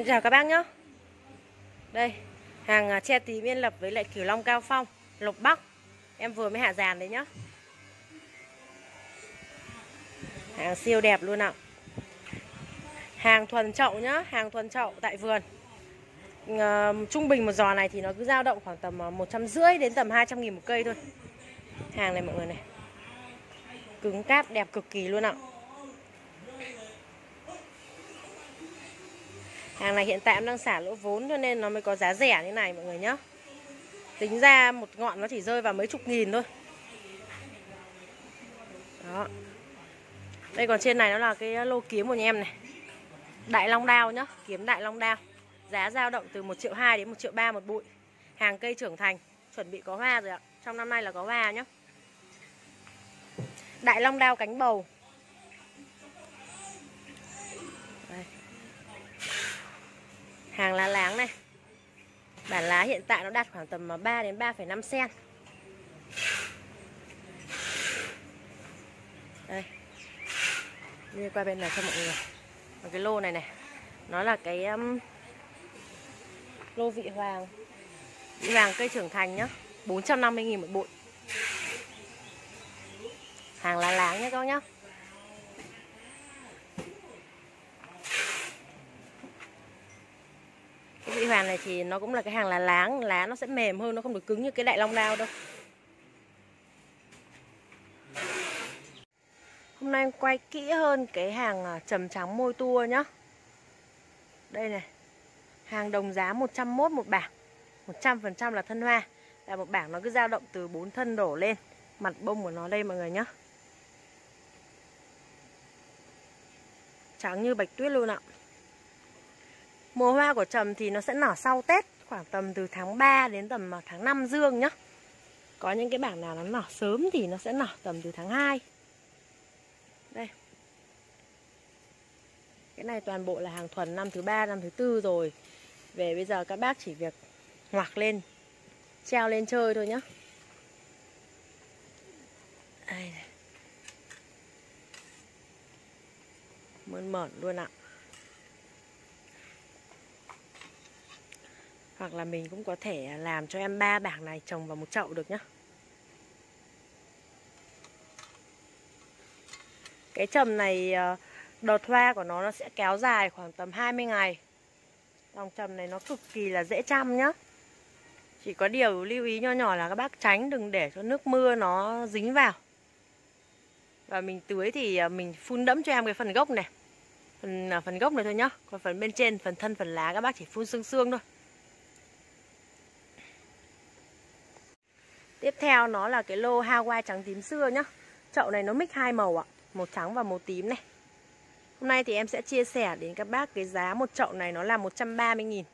Em chào các bác nhé Đây, Hàng à, tre che tí biên lập với lại kiểu long cao phong, Lộc Bắc. Em vừa mới hạ dàn đấy nhá. Hàng siêu đẹp luôn ạ. Hàng thuần chậu nhá, Hàng thuần chậu tại vườn. À, trung bình một giò này thì nó cứ dao động khoảng tầm à, 150 rưỡi đến tầm 200 nghìn một cây thôi. Hàng này mọi người này. Cứng cáp, đẹp cực kỳ luôn ạ. Hàng này hiện tại em đang xả lỗ vốn cho nên nó mới có giá rẻ như này mọi người nhé Tính ra một ngọn nó chỉ rơi vào mấy chục nghìn thôi. Đó. Đây, còn trên này nó là cái lô kiếm của nhà em này. Đại Long Đao nhá, Kiếm Đại Long Đao. Giá dao động từ 1 triệu 2 đến 1 triệu 3 một bụi. Hàng cây trưởng thành, Chuẩn bị có hoa rồi ạ. Trong năm nay là có hoa nhá. Đại Long Đao cánh bầu. Hàng lá láng này. Bản lá hiện tại nó đạt khoảng tầm 3 đến 3,5 cm đây. Đi qua bên này cho mọi người. Và cái lô này này. Nó là cái um, lô vị hoàng. Vị hoàng cây trưởng thành nhá. 450.000 một bụi. Hàng lá láng nhá các nhá. Vị hoàng này thì nó cũng là cái hàng lá láng, lá nó sẽ mềm hơn, nó không được cứng như cái đại long đao đâu. Hôm nay em quay kỹ hơn cái hàng à, trầm trắng môi tua nhá. Đây này, hàng đồng giá 101 một bảng 100% là thân hoa. Là một bảng nó cứ dao động từ 4 thân đổ lên, mặt bông của nó đây mọi người nhá. Trắng như bạch tuyết luôn ạ. Mùa hoa của trầm thì nó sẽ nở sau Tết, Khoảng tầm từ tháng 3 đến tầm à, tháng 5 dương nhá. Có những cái bảng nào nó nở sớm thì nó sẽ nở tầm từ tháng 2 Đây. Cái này toàn bộ là hàng thuần năm thứ ba, năm thứ tư rồi. Về bây giờ các bác chỉ việc ngoạc lên, Treo lên chơi thôi nhá. Đây này. Mơn mởn luôn ạ. Hoặc là mình cũng có thể làm cho em ba bảng này trồng vào một chậu được nhá. Cái trầm này ờ, đợt hoa của nó nó sẽ kéo dài khoảng tầm 20 ngày. Dòng trầm này nó cực kỳ là dễ chăm nhá. Chỉ có điều lưu ý nho nhỏ là các bác tránh đừng để cho nước mưa nó dính vào. Và mình tưới thì ờ, mình phun đẫm cho em cái phần gốc này. Phần, à, phần gốc này thôi nhá. Còn phần bên trên, phần thân, phần lá các bác chỉ phun xương xương thôi. Tiếp theo nó là cái lô Hawaii trắng tím xưa nhá. Chậu này nó mix hai màu ạ, Màu trắng và màu tím này. Hôm nay thì em sẽ chia sẻ đến các bác cái giá một chậu này nó là 130 nghìn.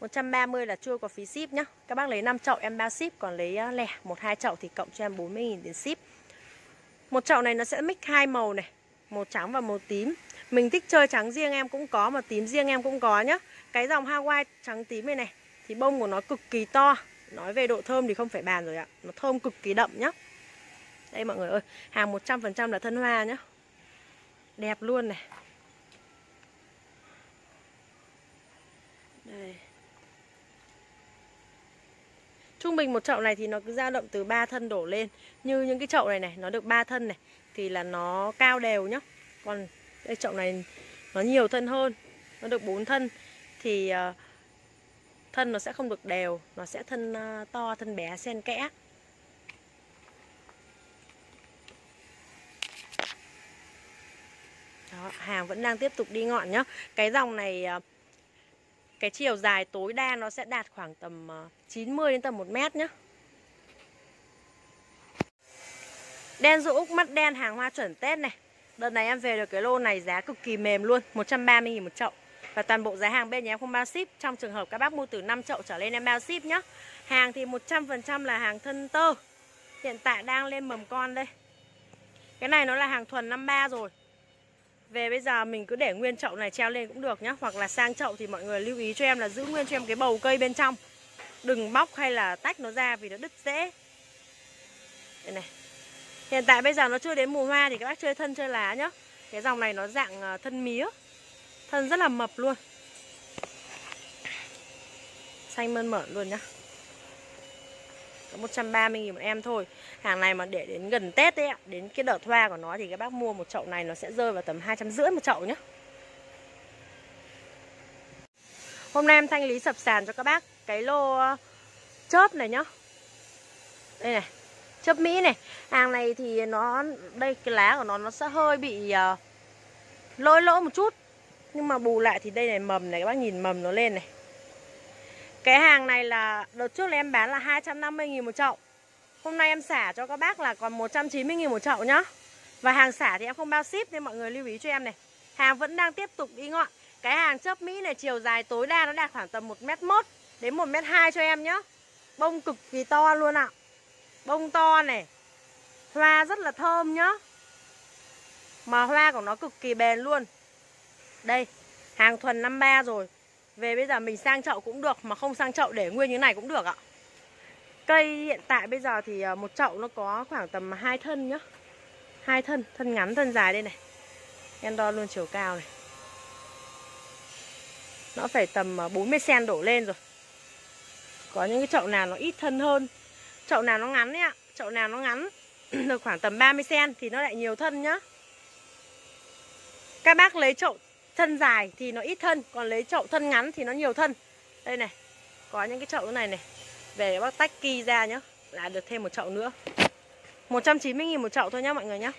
130 là chưa có phí ship nhá. Các bác lấy 5 chậu em bao ship, Còn lấy ờ, lẻ một hai chậu thì cộng cho em 40 nghìn tiền ship. Một chậu này nó sẽ mix hai màu này, Màu trắng và màu tím. Mình thích chơi trắng riêng em cũng có Mà tím riêng em cũng có nhá. Cái dòng Hawaii trắng tím này này, Thì bông của nó cực kỳ to. Nói về độ thơm thì không phải bàn rồi ạ. Nó thơm cực kỳ đậm nhá. Đây mọi người ơi Hàng 100% là thân hoa nhá. Đẹp luôn này. Đây. Trung bình một chậu này thì nó cứ dao động từ 3 thân đổ lên. Như những cái chậu này này Nó được 3 thân này Thì là nó cao đều nhá. Còn đây chậu này Nó nhiều thân hơn Nó được 4 thân. Thì uh, thân nó sẽ không được đều nó sẽ thân ờ, to thân bé xen kẽ. Đó, hàng vẫn đang tiếp tục đi ngọn nhá. Cái dòng này ờ, cái chiều dài tối đa nó sẽ đạt khoảng tầm ờ, 90 đến tầm 1 mét nhá. Đen rũ Úc mắt đen hàng hoa chuẩn Tết này. Đợt này em về được cái lô này giá cực kỳ mềm luôn 130.000 một chậu và toàn bộ giá hàng bên nhà em không bao ship. Trong trường hợp các bác mua từ 5 chậu trở lên em bao ship nhé Hàng thì 100% là hàng thân tơ. Hiện tại đang lên mầm con đây. Cái này nó là hàng thuần 53 rồi. Về bây giờ mình cứ để nguyên chậu này treo lên cũng được nhé Hoặc là sang chậu thì mọi người lưu ý cho em là giữ nguyên cho em cái bầu cây bên trong. Đừng bóc hay là tách nó ra vì nó đứt dễ. Đây này. Hiện tại bây giờ nó chưa đến mùa hoa thì các bác chơi thân chơi lá nhá. Cái dòng này nó dạng à, thân mía. Thân rất là mập luôn. Xanh mơn mởn luôn nhá. Có 130 000 một em thôi. Hàng này mà để đến gần Tết ấy ạ Đến cái đợt hoa của nó thì các bác mua một chậu này Nó sẽ rơi vào tầm 250 một chậu nhá. Hôm nay em thanh lý sập sàn cho các bác Cái lô ờ, chớp này nhá. Đây này Chớp Mỹ này. Hàng này thì nó Đây cái lá của nó nó sẽ hơi bị uh, Lỗi lỗ một chút. Nhưng mà bù lại thì đây này, mầm này, Các bác nhìn mầm nó lên này. Cái hàng này là, Đợt trước là em bán là 250.000 một chậu. Hôm nay em xả cho các bác là còn 190.000 một chậu nhá. Và hàng xả thì em không bao ship, Nên mọi người lưu ý cho em này. Hàng vẫn đang tiếp tục đi ngọn. Cái hàng chớp Mỹ này chiều dài tối đa nó đạt khoảng tầm 1m1 Đến 1m2 cho em nhá. Bông cực kỳ to luôn ạ. À. Bông to này. Hoa rất là thơm nhá. Mà hoa của nó cực kỳ bền luôn. Đây Hàng thuần 53 rồi. Về bây giờ mình sang chậu cũng được Mà không sang chậu để nguyên như này cũng được ạ. Cây hiện tại bây giờ thì ờ, một chậu nó có khoảng tầm 2 thân nhá. Hai thân, thân ngắn, thân dài đây này. Em đo luôn chiều cao này. Nó phải tầm ờ, 40cm đổ lên rồi. Có những cái chậu nào nó ít thân hơn. Chậu nào nó ngắn ấy ạ Chậu nào nó ngắn Được khoảng tầm 30cm thì nó lại nhiều thân nhá. Các bác lấy chậu thân dài thì nó ít thân, Còn lấy chậu thân ngắn thì nó nhiều thân. Đây này, Có những cái chậu này này. Về bác tách kỳ ra nhá, Là được thêm một chậu nữa. 190.000 một chậu thôi nhá mọi người nhá.